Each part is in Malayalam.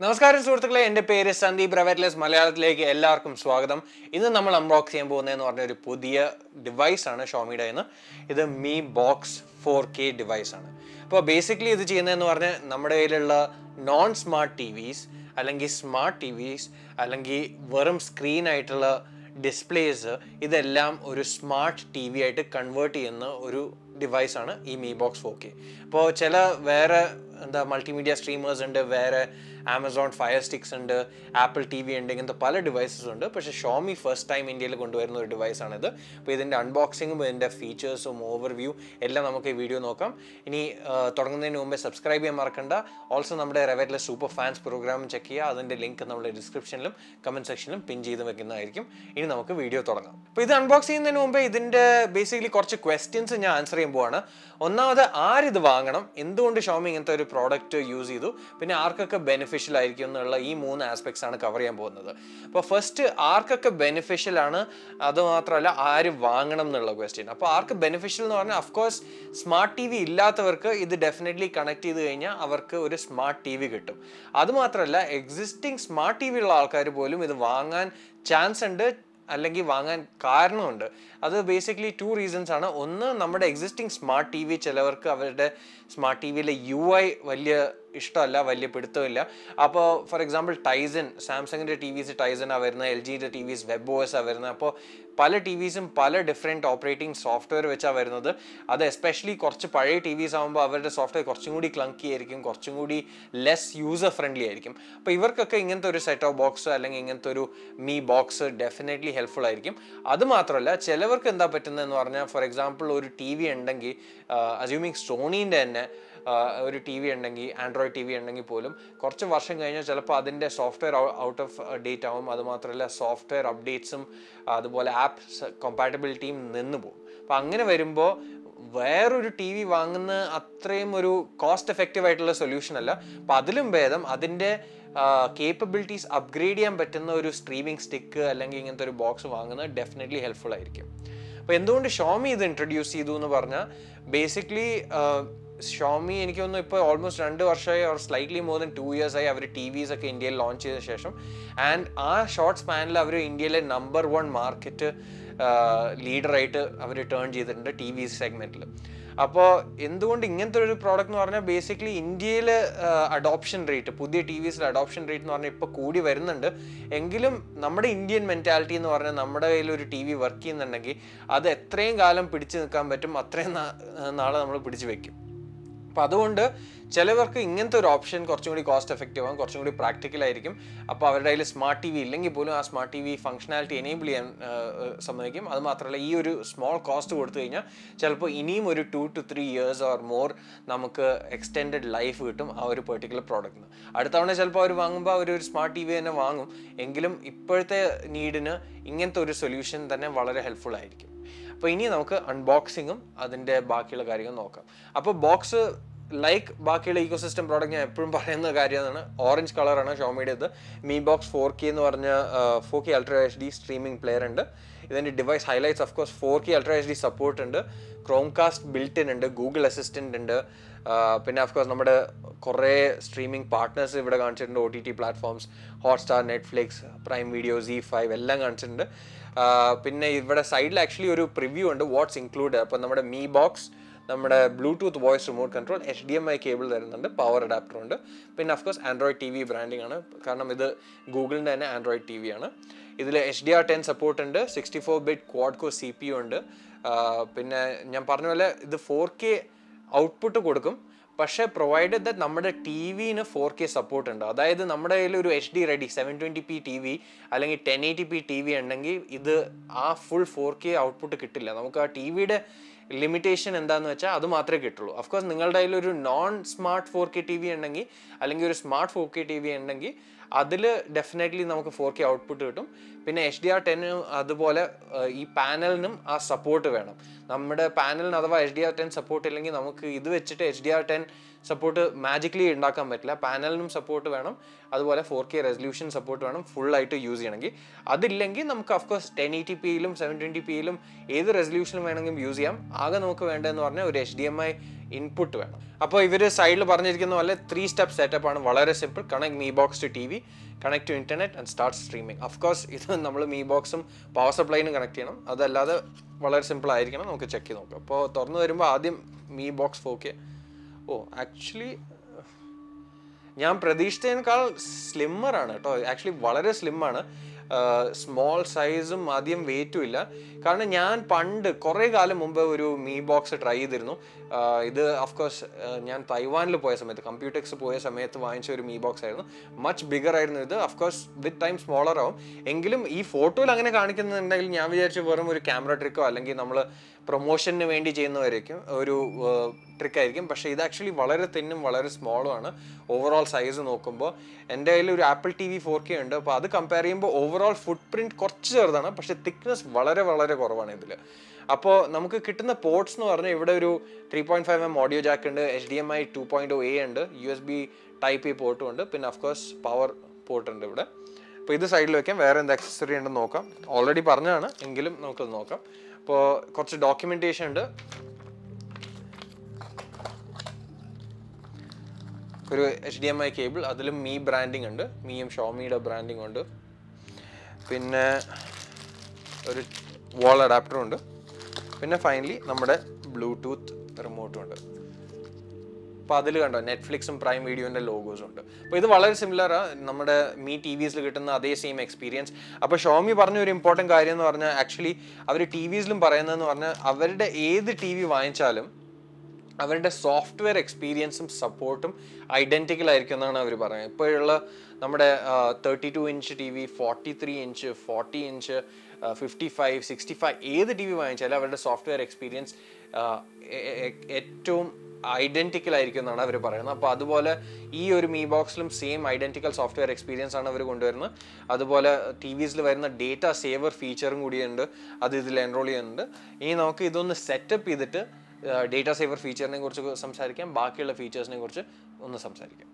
നമസ്കാരം സുഹൃത്തുക്കളെ എന്റെ പേര് സന്ദീപ് റവറ്റ്ലെസ്. മലയാളത്തിലേക്ക് എല്ലാവർക്കും സ്വാഗതം. ഇന്ന് നമ്മൾ അൺബോക്സ് ചെയ്യാൻ പോകുന്നതെന്ന് പറഞ്ഞ ഒരു പുതിയ ഡിവൈസ് ആണ് ഷോമിയുടെ എന്ന് ഇത് Mi box four K device ആണ്. അപ്പോൾ ബേസിക്കലി ഇത് ചെയ്യുന്നതെന്ന് പറഞ്ഞാൽ നമ്മുടെ കയ്യിലുള്ള നോൺ സ്മാർട്ട് ടി വിസ് അല്ലെങ്കിൽ സ്മാർട്ട് ടി വിസ് അല്ലെങ്കിൽ വെറും സ്ക്രീനായിട്ടുള്ള ഡിസ്പ്ലേസ് ഇതെല്ലാം ഒരു സ്മാർട്ട് ടി വി ആയിട്ട് കൺവേർട്ട് ചെയ്യുന്ന ഒരു ഡിവൈസാണ് ഈ മീ ബോക്സ് ഫോർ കെ അപ്പോൾ ചില വേറെ എന്താ മൾട്ടിമീഡിയ സ്ട്രീമേഴ്സ് ഉണ്ട് വേറെ ആമസോൺ ഫയർ സ്റ്റിക്സ് ഉണ്ട് ആപ്പിൾ ടി വി ഉണ്ട് ഇങ്ങനത്തെ പല ഡിവൈസസ് ഉണ്ട്. പക്ഷേ ഷോമി ഫസ്റ്റ് ടൈം ഇന്ത്യയിൽ കൊണ്ടുവരുന്ന ഒരു ഡിവൈസാണിത് അപ്പോൾ ഇതിന്റെ അൺബോക്സിങ്ങും ഇതിന്റെ ഫീച്ചേഴ്സും ഓവർവ്യൂ എല്ലാം നമുക്ക് ഈ വീഡിയോ നോക്കാം. ഇനി തുടങ്ങുന്നതിന് മുമ്പേ സബ്സ്ക്രൈബ് ചെയ്യാൻ മറക്കണ്ട. ഓൾസോ നമ്മുടെ റെവറ്റിലെ സൂപ്പർ ഫാൻസ് പ്രോഗ്രാം ചെക്ക് ചെയ്യുക. അതിന്റെ ലിങ്ക് നമ്മുടെ ഡിസ്ക്രിപ്ഷനിലും കമന്റ് സെക്ഷനിലും പിൻ ചെയ്ത് വെക്കുന്നതായിരിക്കും. ഇനി നമുക്ക് വീഡിയോ തുടങ്ങാം. അപ്പോൾ ഇത് അൺബോക്സ് ചെയ്യുന്നതിന് മുമ്പേ ഇതിന്റെ ബേസിക്കലി കുറച്ച് ക്വസ്റ്റ്യൻസ് ഞാൻ ആൻസർ ചെയ്യാൻ പോവാണ്. ഒന്നാമത് ആരിത് വാങ്ങണം? എന്തുകൊണ്ട് ഷോമി ഇങ്ങനത്തെ ഒരു പ്രോഡക്റ്റ് യൂസ് ചെയ്തു. പിന്നെ ആർക്കൊക്കെ ബെനിഫിഷ്യൽ ആയിരിക്കും എന്നുള്ള ഈ മൂന്ന് ആസ്പെക്ട്സ് ആണ് കവർ ചെയ്യാൻ പോകുന്നത്. അപ്പോൾ ഫസ്റ്റ് ആർക്കൊക്കെ ബെനിഫിഷ്യൽ ആണ്? അത് മാത്രമല്ല ആര് വാങ്ങണം എന്നുള്ള ക്വസ്റ്റ്യൻ അപ്പോൾ ആർക്ക് ബെനിഫിഷ്യൽ എന്ന് പറഞ്ഞാൽ അഫ്കോഴ്സ് സ്മാർട്ട് ടി വി ഇല്ലാത്തവർക്ക് ഇത് ഡെഫിനറ്റ്ലി കണക്ട് ചെയ്ത് കഴിഞ്ഞാൽ അവർക്ക് ഒരു സ്മാർട്ട് ടി വി കിട്ടും. അതുമാത്രമല്ല എക്സിസ്റ്റിംഗ് സ്മാർട്ട് ടി വി ഉള്ള ആൾക്കാർ പോലും ഇത് വാങ്ങാൻ ചാൻസ് ഉണ്ട്. അല്ലെങ്കിൽ വാങ്ങാൻ കാരണമുണ്ട്. അത് ബേസിക്കലി ടു റീസൺസ് ആണ്. ഒന്ന് നമ്മുടെ എക്സിസ്റ്റിംഗ് സ്മാർട്ട് ടി വി ചിലവർക്ക് അവരുടെ സ്മാർട്ട് ടി വിയിലെ യു ഐ വലിയ ഇഷ്ടമല്ല വലിയ പിടുത്തമില്ല. അപ്പോൾ ഫോർ എക്സാമ്പിൾ ടൈസൻ സാംസങ്ങിന്റെ ടി വിസ് ടൈസണാണ് വരുന്നത് എൽ ജിയുടെ ടി വിസ് വെബ് ഓസ് ആണ് വരുന്നത്. അപ്പോൾ പല ടി വിസും പല ഡിഫറെന്റ് ഓപ്പറേറ്റിംഗ് സോഫ്റ്റ്വെയർ വെച്ചാണ് വരുന്നത്. അത് എസ്പെഷ്യലി കുറച്ച് പഴയ ടി വിസ് ആകുമ്പോൾ അവരുടെ സോഫ്റ്റ്വെയർ കുറച്ചും കൂടി ക്ലങ്കി ആയിരിക്കും കുറച്ചും കൂടി ലെസ് യൂസർ ഫ്രണ്ട്ലി ആയിരിക്കും. അപ്പോൾ ഇവർക്കൊക്കെ ഇങ്ങനത്തെ ഒരു സെറ്റ് ഓഫ് ബോക്സ് അല്ലെങ്കിൽ ഇങ്ങനത്തെ ഒരു മീ ബോക്സ് ഡെഫിനറ്റ്ലി ഹെൽപ്ഫുൾ ആയിരിക്കും. അത് മാത്രമല്ല ചിലവർക്ക് എന്താ പറ്റുന്നതെന്ന് പറഞ്ഞാൽ ഫോർ എക്സാമ്പിൾ ഒരു ടി വി ഉണ്ടെങ്കിൽ അസ്യൂമിങ് സോണീന്റെ തന്നെ ഒരു ടി വി ഉണ്ടെങ്കിൽ ആൻഡ്രോയിഡ് ടി വി ഉണ്ടെങ്കിൽ പോലും കുറച്ച് വർഷം കഴിഞ്ഞാൽ ചിലപ്പോൾ അതിന്റെ സോഫ്റ്റ്വെയർ ഔട്ട് ഓഫ് ഡേറ്റ് ആവും. അതുമാത്രമല്ല സോഫ്റ്റ്വെയർ അപ്ഡേറ്റ്സും അതുപോലെ ആപ്പ് കമ്പാറ്റബിലിറ്റിയും നിന്ന് പോകും. അപ്പം അങ്ങനെ വരുമ്പോൾ വേറൊരു ടി വി വാങ്ങുന്ന അത്രയും ഒരു കോസ്റ്റ് എഫക്റ്റീവ് ആയിട്ടുള്ള സൊല്യൂഷൻ അല്ല. അപ്പം അതിലും ഭേദം അതിന്റെ കേപ്പബിലിറ്റീസ് അപ്ഗ്രേഡ് ചെയ്യാൻ പറ്റുന്ന ഒരു സ്ട്രീമിംഗ് സ്റ്റിക്ക് അല്ലെങ്കിൽ ഇങ്ങനത്തെ ഒരു ബോക്സ് വാങ്ങുന്നത് ഡെഫിനറ്റ്ലി ഹെൽപ്ഫുൾ ആയിരിക്കും. അപ്പോൾ എന്തുകൊണ്ട് ഷോമി ഇത് ഇൻട്രൊഡ്യൂസ് ചെയ്തു എന്ന് പറഞ്ഞാൽ ബേസിക്കലി ഷോമി എനിക്ക് തോന്നുന്നു ഇപ്പോൾ ഓൾമോസ്റ്റ് രണ്ട് വർഷമായി or slightly more than two years ആയി അവർ ടി വിസ് ഒക്കെ ഇന്ത്യയിൽ ലോഞ്ച് ചെയ്ത ശേഷം. ആൻഡ് ആ ഷോർട്ട് സ്പാനിൽ അവർ ഇന്ത്യയിലെ നമ്പർ വൺ മാർക്കറ്റ് ലീഡറായിട്ട് അവർ ടേൺ ചെയ്തിട്ടുണ്ട് ടി വി സെഗ്മെന്റിൽ അപ്പോൾ എന്തുകൊണ്ട് ഇങ്ങനത്തെ ഒരു പ്രോഡക്റ്റ് എന്ന് പറഞ്ഞാൽ ബേസിക്കലി ഇന്ത്യയിൽ അഡോപ്ഷൻ റേറ്റ് പുതിയ ടി വിസിൽ അഡോപ്ഷൻ റേറ്റ് എന്ന് പറഞ്ഞാൽ ഇപ്പോൾ കൂടി വരുന്നുണ്ട്. എങ്കിലും നമ്മുടെ ഇന്ത്യൻ മെന്റാലിറ്റി എന്ന് പറഞ്ഞാൽ നമ്മുടെ കയ്യിൽ ഒരു ടി വി വർക്ക് ചെയ്യുന്നുണ്ടെങ്കിൽ അത് എത്രയും കാലം പിടിച്ചു നിൽക്കാൻ പറ്റും അത്രയും നാളെ നമ്മൾ പിടിച്ചു വെക്കും. അപ്പോൾ അതുകൊണ്ട് ചിലവർക്ക് ഇങ്ങനത്തെ ഒരു ഓപ്ഷൻ കുറച്ചും കൂടി കോസ്റ്റ് എഫക്റ്റീവ് ആകും കുറച്ചും കൂടി പ്രാക്ടിക്കൽ ആയിരിക്കും. അപ്പോൾ അവരുടെ കയ്യിൽ സ്മാർട്ട് ടി വി ഇല്ലെങ്കിൽ പോലും ആ smart T V functionality enable ചെയ്യാൻ സമ്മതിക്കും. അത് മാത്രമല്ല ഈ ഒരു സ്മോൾ കോസ്റ്റ് കൊടുത്തു കഴിഞ്ഞാൽ ചിലപ്പോൾ ഇനിയും ഒരു two two three years or more നമുക്ക് എക്സ്റ്റെൻഡഡ് ലൈഫ് കിട്ടും ആ ഒരു പെർട്ടിക്കുലർ പ്രോഡക്റ്റിന് അടുത്ത തവണ ചിലപ്പോൾ അവർ വാങ്ങുമ്പോൾ അവർ ഒരു സ്മാർട്ട് ടി വി തന്നെ വാങ്ങും. എങ്കിലും ഇപ്പോഴത്തെ നീഡിന് ഇങ്ങനത്തെ ഒരു സൊല്യൂഷൻ തന്നെ വളരെ ഹെൽപ്ഫുൾ ആയിരിക്കും. അപ്പോൾ ഇനി നമുക്ക് അൺബോക്സിങ്ങും അതിന്റെ ബാക്കിയുള്ള കാര്യങ്ങൾ നോക്കാം. അപ്പോൾ ബോക്സ് ലൈക്ക് ബാക്കിയുള്ള ഈക്കോ സിസ്റ്റം പ്രോഡക്റ്റ് ഞാൻ എപ്പോഴും പറയുന്ന കാര്യമാണ്. ഓറഞ്ച് കളറാണ് ഷോമിയുടെ ഇത് മീ ബോക്സ് ഫോർ കെ എന്ന് പറഞ്ഞ four K ultra H D streaming player ഉണ്ട്. ഇതിന്റെ device highlights of course four K ultra H D support ഉണ്ട്. ക്രോം കാസ്റ്റ് ബിൽറ്റ് ഉണ്ട് ഗൂഗിൾ അസിസ്റ്റന്റ് ഉണ്ട്. പിന്നെ അഫ്കോഴ്സ് നമ്മുടെ കുറേ സ്ട്രീമിംഗ് പാർട്ട്നേഴ്സ് ഇവിടെ കാണിച്ചിട്ടുണ്ട് O T T platforms Hotstar Netflix Prime video Zee five എല്ലാം കാണിച്ചിട്ടുണ്ട്. പിന്നെ ഇവിടെ സൈഡിൽ ആക്ച്വലി ഒരു പ്രിവ്യൂ ഉണ്ട് വാട്ട്സ് ഇൻക്ലൂഡ് അപ്പോൾ നമ്മുടെ മീ ബോക്സ് നമ്മുടെ Bluetooth voice remote control H D M I cable തരുന്നുണ്ട് പവർ അഡാപ്റ്റർ ഉണ്ട്. പിന്നെ of course Android T V branding ആണ് കാരണം ഇത് ഗൂഗിളിന്റെ തന്നെ ആൻഡ്രോയിഡ് ടി വി ആണ്. ഇതിൽ H D R ten support ഉണ്ട് sixty four bit quad core C P ഉണ്ട്. പിന്നെ ഞാൻ പറഞ്ഞ പോലെ ഇത് ഫോർ കെ ഔട്ട്പുട്ട് കൊടുക്കും. പക്ഷേ പ്രൊവൈഡഡ് ദറ്റ് നമ്മുടെ ടി വിന് ഫോർ കെ സപ്പോർട്ട് ഉണ്ട്. അതായത് നമ്മുടെ കയ്യിൽ ഒരു H D ready seven twenty P T V അല്ലെങ്കിൽ ten eighty P T V ഉണ്ടെങ്കിൽ ഇത് ആ ഫുൾ ഫോർ കെ ഔട്ട്പുട്ട് കിട്ടില്ല. നമുക്ക് ആ ടി വിയുടെ ലിമിറ്റേഷൻ എന്താന്ന് വെച്ചാൽ അത് മാത്രമേ കിട്ടുള്ളൂ. അഫ്കോഴ്സ് നിങ്ങളുടെ കയ്യിൽ ഒരു non smart four K T V ഉണ്ടെങ്കിൽ അല്ലെങ്കിൽ ഒരു smart four K T V ഉണ്ടെങ്കിൽ അതിൽ ഡെഫിനറ്റ്ലി നമുക്ക് ഫോർ കെ ഔട്ട്പുട്ട് കിട്ടും. പിന്നെ എച്ച് ഡി ആർ ടെന്നും അതുപോലെ ഈ പാനലിനും ആ സപ്പോർട്ട് വേണം. നമ്മുടെ പാനലിന് അഥവാ H D R ten support ഇല്ലെങ്കിൽ നമുക്ക് ഇത് വെച്ചിട്ട് H D R ten support magically ഉണ്ടാക്കാൻ പറ്റില്ല. പാനലിനും സപ്പോർട്ട് വേണം. അതുപോലെ ഫോർ കെ റെസൊല്യൂഷൻ സപ്പോർട്ട് വേണം. ഫുൾ ആയിട്ട് യൂസ് ചെയ്യണമെങ്കിൽ. അതില്ലെങ്കിൽ നമുക്ക് അഫ്കോഴ്സ് ടെൻ എയ്റ്റി പിയിലും സെവൻ ട്വന്റി പിയിലും ഏത് റെസൊല്യൂഷനും വേണമെങ്കിലും യൂസ് ചെയ്യാം. ആകെ നമുക്ക് വേണ്ടതെന്ന് പറഞ്ഞാൽ ഒരു H D M I input വേണം. അപ്പോൾ ഇവർ സൈഡിൽ പറഞ്ഞിരിക്കുന്ന പോലെ ത്രീ സ്റ്റെപ്പ് സെറ്റപ്പ് ആണ് വളരെ simple connect Mi box to T V connect to internet and start streaming of course ഇത് നമ്മൾ മീ ബോക്സും പവർ സപ്ലൈനും കണക്ട് ചെയ്യണം. അതല്ലാതെ വളരെ സിമ്പിൾ ആയിരിക്കണം. നമുക്ക് ചെക്ക് ചെയ്ത് നോക്കാം. അപ്പോൾ തുറന്നു വരുമ്പോൾ ആദ്യം Mi box four K oh actually ഞാൻ പ്രതീക്ഷിച്ചതിനേക്കാൾ സ്ലിമ്മറാണ് കേട്ടോ. ആക്ച്വലി വളരെ സ്ലിമ്മാണ് സ്മോൾ സൈസും ആദ്യം വെയിറ്റും ഇല്ല. കാരണം ഞാൻ പണ്ട് കുറേ കാലം മുമ്പ് ഒരു മീ ബോക്സ് ട്രൈ ചെയ്തിരുന്നു. ഇത് അഫ്കോഴ്സ് ഞാൻ തൈവാനിൽ പോയ സമയത്ത് കമ്പ്യൂട്ടക്സ് പോയ സമയത്ത് വാങ്ങിച്ച ഒരു മീ ബോക്സ് ആയിരുന്നു. മച്ച് ബിഗർ ആയിരുന്നു ഇത്. അഫ്കോഴ്സ് വിത്ത് ടൈം സ്മോളർ ആവും. എങ്കിലും ഈ ഫോട്ടോയിൽ അങ്ങനെ കാണിക്കുന്നുണ്ടെങ്കിൽ ഞാൻ വിചാരിച്ചു വെറും ഒരു ക്യാമറ ട്രിക്കോ അല്ലെങ്കിൽ നമ്മൾ പ്രൊമോഷന് വേണ്ടി ചെയ്യുന്നവരായിരിക്കും ഒരു ട്രിക്ക് ആയിരിക്കും. പക്ഷേ ഇത് ആക്ച്വലി വളരെ തിന്നും വളരെ സ്മോളും ആണ്. ഓവറോൾ സൈസ് നോക്കുമ്പോൾ എന്റെ കയ്യിൽ ഒരു Apple T V four K ഉണ്ട്. അപ്പോൾ അത് കമ്പയർ ചെയ്യുമ്പോൾ ഓവറോൾ ഫുട് പ്രിന്റ് കുറച്ച് ചെറുതാണ്. പക്ഷേ തിക്നെസ് വളരെ വളരെ കുറവാണ് ഇതിൽ അപ്പോൾ നമുക്ക് കിട്ടുന്ന പോർട്സ് എന്ന് പറഞ്ഞാൽ ഇവിടെ ഒരു three point five M audio jack ഉണ്ട് H D M I two point O A ഉണ്ട് U S B type A പോർട്ടും ഉണ്ട് പിന്നെ അഫ്കോഴ്സ് പവർ പോർട്ട് ഉണ്ട് ഇവിടെ. അപ്പോൾ ഇത് സൈഡിൽ വെക്കാം. വേറെ എന്ത് അക്സസറി ഉണ്ടെന്ന് നോക്കാം. ഓൾറെഡി പറഞ്ഞതാണ്. എങ്കിലും നമുക്കത് നോക്കാം. അപ്പോൾ കുറച്ച് ഡോക്യുമെന്റേഷൻ ഉണ്ട്. ഒരു H D M I cable അതിലും മീ ബ്രാൻഡിങ് ഉണ്ട്. മീയും ഷോമിയുടെ ബ്രാൻഡിങ് ഉണ്ട്. പിന്നെ ഒരു വോൾ അഡാപ്റ്ററും ഉണ്ട്. പിന്നെ ഫൈനലി നമ്മുടെ ബ്ലൂടൂത്ത് റിമോട്ടും ഉണ്ട്. അപ്പോൾ അതിൽ കണ്ടോ നെറ്റ്ഫ്ലിക്സും പ്രൈം വീഡിയോന്റെ ലോഗോസും ഉണ്ട്. അപ്പോൾ ഇത് വളരെ സിമിലർ സിമിലറാണ് നമ്മുടെ മീ ടി വിസിൽ കിട്ടുന്ന അതേ സെയിം എക്സ്പീരിയൻസ് അപ്പോൾ ഷോമി പറഞ്ഞ ഒരു ഇമ്പോർട്ടന്റ് കാര്യം എന്ന് പറഞ്ഞാൽ ആക്ച്വലി അവർ ടി വിസിലും പറയുന്നതെന്ന് പറഞ്ഞാൽ അവരുടെ ഏത് ടി വി വാങ്ങിച്ചാലും അവരുടെ സോഫ്റ്റ്വെയർ എക്സ്പീരിയൻസും സപ്പോർട്ടും ഐഡന്റിക്കൽ ആയിരിക്കും എന്നാണ് അവർ പറയുന്നത്. ഇപ്പോഴുള്ള നമ്മുടെ thirty two inch T V forty three inch forty inch fifty five sixty five ഏത് ടി വി വാങ്ങിച്ചാലും അവരുടെ സോഫ്റ്റ്വെയർ എക്സ്പീരിയൻസ് ഏറ്റവും ഐഡന്റിക്കൽ ആയിരിക്കും എന്നാണ് അവർ പറയുന്നത്. അപ്പോൾ അതുപോലെ ഈ ഒരു മീ ബോക്സിലും സെയിം ഐഡന്റിക്കൽ സോഫ്റ്റ്വെയർ എക്സ്പീരിയൻസ് ആണ് അവർ കൊണ്ടുവരുന്നത്. അതുപോലെ ടി വിസിൽ വരുന്ന ഡേറ്റ സേവർ ഫീച്ചറും കൂടിയുണ്ട്. അത് ഇതിൽ എൻറോൾ ചെയ്യുന്നുണ്ട്. ഇനി നമുക്ക് ഇതൊന്ന് സെറ്റപ്പ് ചെയ്തിട്ട് ഡേറ്റ സേവർ ഫീച്ചറിനെ കുറിച്ച് സംസാരിക്കാം. ബാക്കിയുള്ള ഫീച്ചേഴ്സിനെ കുറിച്ച് ഒന്ന് സംസാരിക്കാം.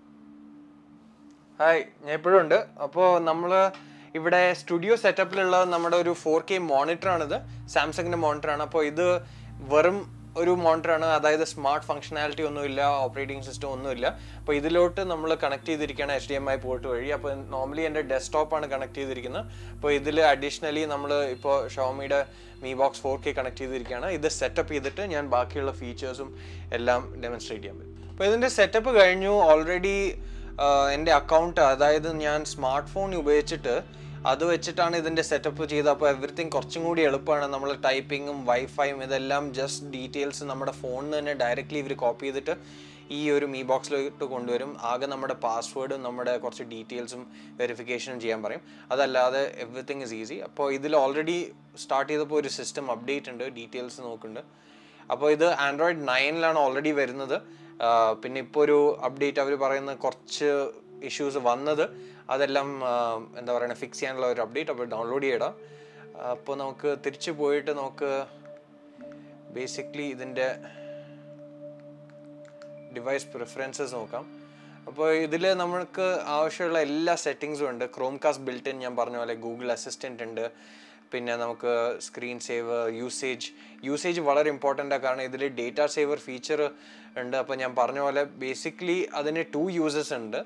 ഹായ് ഞാൻ ഇപ്പോഴും ഉണ്ട്. അപ്പോൾ നമ്മൾ ഇവിടെ സ്റ്റുഡിയോ സെറ്റപ്പിലുള്ള നമ്മുടെ ഒരു ഫോർ കെ മോണിറ്ററാണിത് സാംസങ്ങിന്റെ മോണിറ്ററാണ് അപ്പോൾ ഇത് വെറും ഒരു മോണിറ്ററാണ്. അതായത് സ്മാർട്ട് ഫംഗ്ഷനാലിറ്റി ഒന്നുമില്ല ഓപ്പറേറ്റിംഗ് സിസ്റ്റം ഒന്നുമില്ല. അപ്പോൾ ഇതിലോട്ട് നമ്മൾ കണക്ട് ചെയ്തിരിക്കുകയാണ് H D M I port വഴി. അപ്പോൾ നോർമലി എന്റെ ഡെസ്ക്ടോപ്പാണ് കണക്ട് ചെയ്തിരിക്കുന്നത്. അപ്പോൾ ഇതിൽ അഡീഷണലി നമ്മൾ ഇപ്പോൾ ഷോമിയുടെ Mi box four K connect ചെയ്തിരിക്കുകയാണ്. ഇത് സെറ്റപ്പ് ചെയ്തിട്ട് ഞാൻ ബാക്കിയുള്ള ഫീച്ചേഴ്സും എല്ലാം ഡെമോൺസ്ട്രേറ്റ് ചെയ്യാൻ പറ്റും. അപ്പോൾ ഇതിന്റെ സെറ്റപ്പ് കഴിഞ്ഞു. ഓൾറെഡി എന്റെ അക്കൗണ്ട് അതായത് ഞാൻ സ്മാർട്ട് ഫോൺ ഉപയോഗിച്ചിട്ട് അത് വെച്ചിട്ടാണ് ഇതിന്റെ സെറ്റപ്പ് ചെയ്തത്. അപ്പോൾ എവറിത്തിങ് കുറച്ചും കൂടി എളുപ്പമാണ്. നമ്മൾ ടൈപ്പിങ്ങും വൈഫൈയും ഇതെല്ലാം ജസ്റ്റ് ഡീറ്റെയിൽസ് നമ്മുടെ ഫോണിൽ തന്നെ ഡയറക്റ്റ്ലി ഇവർ കോപ്പി ചെയ്തിട്ട് ഈ ഒരു മീ ബോക്സിലോട്ട് കൊണ്ടുവരും. ആകെ നമ്മുടെ പാസ്വേഡും നമ്മുടെ കുറച്ച് ഡീറ്റെയിൽസും വെരിഫിക്കേഷനും ചെയ്യാൻ പറയും. അതല്ലാതെ എവറിത്തിങ് ഇസ് ഈസി അപ്പോൾ ഇതിൽ ഓൾറെഡി സ്റ്റാർട്ട് ചെയ്തപ്പോൾ ഒരു സിസ്റ്റം അപ്ഡേറ്റ് ഉണ്ട്. ഡീറ്റെയിൽസ് നോക്കുന്നുണ്ട്. അപ്പോൾ ഇത് ആൻഡ്രോയിഡ് നയനിലാണ് ഓൾറെഡി വരുന്നത്. പിന്നെ ഇപ്പോൾ ഒരു അപ്ഡേറ്റ് അവർ പറയുന്ന കുറച്ച് ഇഷ്യൂസ് വന്നത്. അതെല്ലാം എന്താ പറയുക ഫിക്സ് ചെയ്യാനുള്ള ഒരു അപ്ഡേറ്റ് അപ്പോൾ ഡൗൺലോഡ് ചെയ്യടാം. അപ്പോൾ നമുക്ക് തിരിച്ചു പോയിട്ട് നമുക്ക് ബേസിക്കലി ഇതിന്റെ ഡിവൈസ് പ്രിഫറൻസസ് നോക്കാം. അപ്പോൾ ഇതിൽ നമുക്ക് ആവശ്യമുള്ള എല്ലാ സെറ്റിങ്സും ഉണ്ട്. ക്രോം കാസ്റ്റ് ബിൽറ്റ് ഇൻ ഞാൻ പറഞ്ഞ പോലെ ഗൂഗിൾ അസിസ്റ്റന്റ് ഉണ്ട്. പിന്നെ നമുക്ക് സ്ക്രീൻ സേവ് യൂസേജ് യൂസേജ് വളരെ ഇമ്പോർട്ടന്റ് ആണ് കാരണം ഇതിൽ ഡേറ്റ സേവർ ഫീച്ചർ ഉണ്ട്. അപ്പോൾ ഞാൻ പറഞ്ഞ പോലെ ബേസിക്കലി അതിന് ടു യൂസസ് ഉണ്ട്.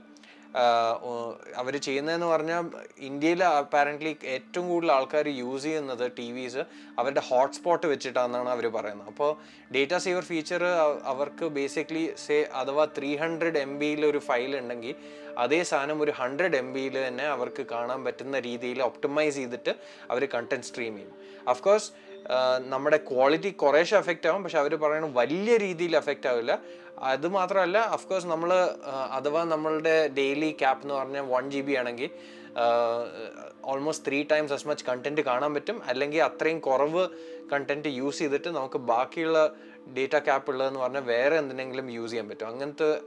അവർ ചെയ്യുന്നതെന്ന് പറഞ്ഞാൽ ഇന്ത്യയിൽ അപ്പാരന്റ്ലി ഏറ്റവും കൂടുതൽ ആൾക്കാർ യൂസ് ചെയ്യുന്നത് ടി വിസ് അവരുടെ ഹോട്ട്സ്പോട്ട് വെച്ചിട്ടാണെന്നാണ് അവർ പറയുന്നത്. അപ്പോൾ ഡേറ്റ സേവർ ഫീച്ചർ അവർക്ക് ബേസിക്കലി സേ അഥവാ ത്രീ ഹൺഡ്രഡ് എം ബിയിൽ ഒരു ഫയൽ ഉണ്ടെങ്കിൽ അതേ സാധനം ഒരു ഹൺഡ്രഡ് എം ബിയിൽ തന്നെ അവർക്ക് കാണാൻ പറ്റുന്ന രീതിയിൽ ഒപ്റ്റിമൈസ് ചെയ്തിട്ട് അവർ കണ്ടന്റ് സ്ട്രീം ചെയ്യും. അഫ്കോഴ്സ് നമ്മുടെ ക്വാളിറ്റി കുറേശ്ശെ എഫക്റ്റ് ആവും. പക്ഷെ അവർ പറയണ വലിയ രീതിയിൽ എഫക്റ്റ് ആവില്ല. അത് മാത്രമല്ല അഫ്കോഴ്സ് നമ്മൾ അഥവാ നമ്മളുടെ ഡെയിലി ക്യാപ്പ് എന്ന് പറഞ്ഞാൽ വൺ ജി ബി ആണെങ്കിൽ almost three times as much content കാണാൻ പറ്റും. അല്ലെങ്കിൽ അത്രയും കുറവ് കണ്ടന്റ് യൂസ് ചെയ്തിട്ട് നമുക്ക് ബാക്കിയുള്ള ഡേറ്റ ക്യാപ്പ് ഉള്ളതെന്ന് പറഞ്ഞാൽ വേറെ എന്തിനെങ്കിലും യൂസ് ചെയ്യാൻ പറ്റും. അങ്ങനത്തെ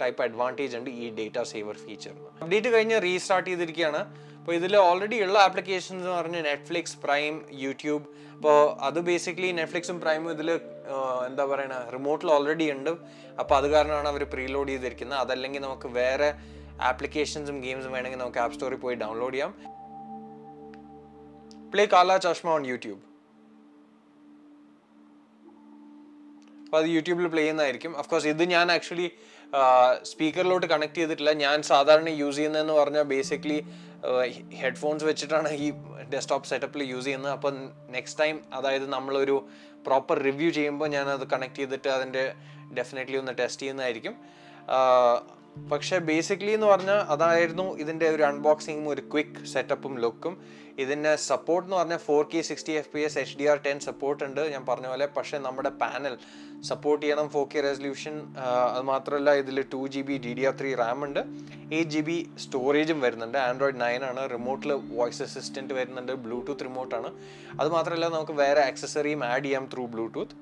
ടൈപ്പ് അഡ്വാന്റേജ് ഉണ്ട് ഈ ഡേറ്റ സേവർ ഫീച്ചറിന് അപ്ഡേറ്റ് കഴിഞ്ഞ് റീസ്റ്റാർട്ട് ചെയ്തിരിക്കുകയാണ്. അപ്പോൾ ഇതിൽ ഓൾറെഡി ഉള്ള ആപ്ലിക്കേഷൻസ് എന്ന് പറഞ്ഞാൽ നെറ്റ്ഫ്ലിക്സ് പ്രൈം യൂട്യൂബ് അപ്പോൾ അത് ബേസിക്കലി നെറ്റ്ഫ്ലിക്സും പ്രൈമും ഇതിൽ എന്താ പറയുക റിമോട്ടിൽ ഓൾറെഡി ഉണ്ട്. അപ്പോൾ അത് കാരണമാണ് അവർ പ്രീലോഡ് ചെയ്തിരിക്കുന്നത്. അതല്ലെങ്കിൽ നമുക്ക് വേറെ ആപ്ലിക്കേഷൻസും ഗെയിംസും വേണമെങ്കിൽ നമുക്ക് ആപ്പ് സ്റ്റോറിൽ പോയി ഡൗൺലോഡ് ചെയ്യാം. പ്ലേ കാല ചഷ്മ ഓൺ യൂട്യൂബ് അപ്പോൾ അത് യൂട്യൂബിൽ പ്ലേ ചെയ്യുന്നതായിരിക്കും. അഫ്കോഴ്സ് ഇത് ഞാൻ ആക്ച്വലി സ്പീക്കറിലോട്ട് കണക്ട് ചെയ്തിട്ടില്ല. ഞാൻ സാധാരണ യൂസ് ചെയ്യുന്നതെന്ന് പറഞ്ഞാൽ ബേസിക്കലി ഹെഡ്ഫോൺസ് വെച്ചിട്ടാണ് ഈ ഡെസ്ക്ടോപ്പ് സെറ്റപ്പിൽ യൂസ് ചെയ്യുന്നത്. അപ്പം നെക്സ്റ്റ് ടൈം അതായത് നമ്മളൊരു പ്രോപ്പർ റിവ്യൂ ചെയ്യുമ്പോൾ ഞാൻ അത് കണക്ട് ചെയ്തിട്ട് അതിന്റെ ഡെഫിനറ്റ്ലി ഒന്ന് ടെസ്റ്റ് ചെയ്യുന്നതായിരിക്കും. പക്ഷേ ബേസിക്കലി എന്ന് പറഞ്ഞാൽ അതായിരുന്നു ഇതിന്റെ ഒരു അൺബോക്സിങ്ങും ഒരു ക്വിക്ക് സെറ്റപ്പും ലുക്കും ഇതിന്റെ സപ്പോർട്ട് എന്ന് പറഞ്ഞാൽ four K sixty F P S H D R ten support ഉണ്ട്. ഞാൻ പറഞ്ഞ പോലെ പക്ഷേ നമ്മുടെ പാനൽ സപ്പോർട്ട് ചെയ്യണം ഫോർ കെ റെസൊല്യൂഷൻ അത് മാത്രമല്ല ഇതിൽ two G B D D R three RAM ഉണ്ട്. എയ്റ്റ് ജി ബി സ്റ്റോറേജും വരുന്നുണ്ട്. ആൻഡ്രോയിഡ് നയൻ ആണ്. റിമോട്ടിൽ വോയിസ് അസിസ്റ്റന്റ് വരുന്നുണ്ട്. ബ്ലൂടൂത്ത് റിമോട്ടാണ് അത് മാത്രമല്ല നമുക്ക് വേറെ ആക്സസറിയും ആഡ് ചെയ്യാം ത്രൂ ബ്ലൂടൂത്ത്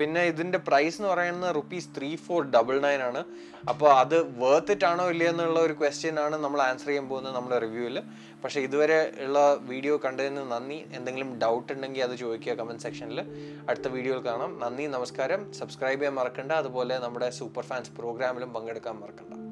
പിന്നെ ഇതിന്റെ പ്രൈസ് എന്ന് പറയുന്നത് rupees three four double nine ആണ്. അപ്പോൾ അത് വേർത്ത് ഇറ്റ് ആണോ ഇല്ലയോ എന്നുള്ള ഒരു ക്വസ്റ്റ്യൻ ആണ് നമ്മൾ ആൻസർ ചെയ്യാൻ പോകുന്നത് നമ്മുടെ റിവ്യൂവിൽ പക്ഷേ ഇതുവരെ ഉള്ള വീഡിയോ കണ്ടതിന് നന്ദി. എന്തെങ്കിലും ഡൗട്ട് ഉണ്ടെങ്കിൽ അത് ചോദിക്കുക കമന്റ് സെക്ഷനിൽ അടുത്ത വീഡിയോയിൽ കാണാം. നന്ദി നമസ്കാരം. സബ്സ്ക്രൈബ് ചെയ്യാൻ മറക്കണ്ട. അതുപോലെ നമ്മുടെ സൂപ്പർ ഫാൻസ് പ്രോഗ്രാമിലും പങ്കെടുക്കാൻ മറക്കണ്ട.